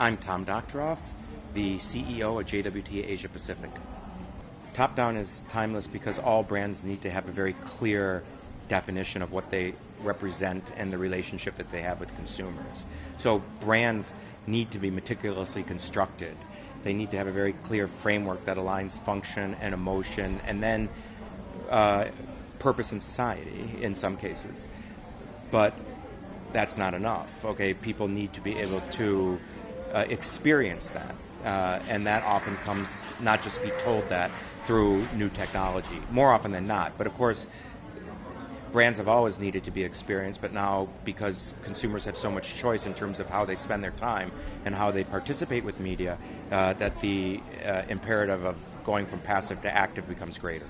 I'm Tom Doctoroff, the CEO of JWT Asia Pacific. Top down is timeless because all brands need to have a very clear definition of what they represent and the relationship that they have with consumers. So brands need to be meticulously constructed. They need to have a very clear framework that aligns function and emotion and then uh, purpose in society in some cases. But that's not enough. Okay, people need to be able to uh, experience that. Uh, and that often comes not just be told that through new technology, more often than not. But of course, brands have always needed to be experienced, but now because consumers have so much choice in terms of how they spend their time and how they participate with media, uh, that the uh, imperative of going from passive to active becomes greater.